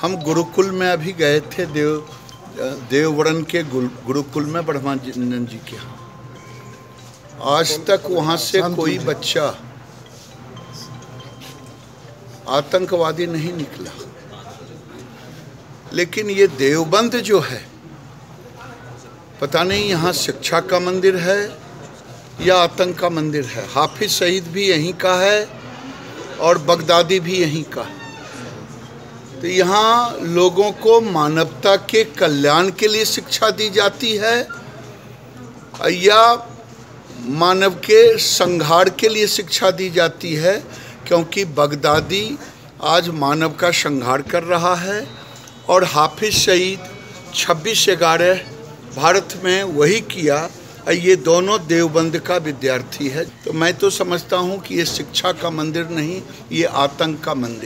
हम गुरुकुल में अभी गए थे देव देववरण के गुरुकुल में ब्रह्मानंद जी के यहाँ। आज तक वहाँ से कोई बच्चा आतंकवादी नहीं निकला। लेकिन ये देवबंद जो है पता नहीं यहाँ शिक्षा का मंदिर है या आतंक का मंदिर है। हाफिज सईद भी यहीं का है और बगदादी भी यहीं का है। तो यहाँ लोगों को मानवता के कल्याण के लिए शिक्षा दी जाती है या मानव के संहार के लिए शिक्षा दी जाती है, क्योंकि बगदादी आज मानव का संहार कर रहा है और हाफिज सईद छब्बीस ग्यारह भारत में वही किया। ये दोनों देवबंद का विद्यार्थी है। तो मैं तो समझता हूँ कि ये शिक्षा का मंदिर नहीं, ये आतंक का मंदिर।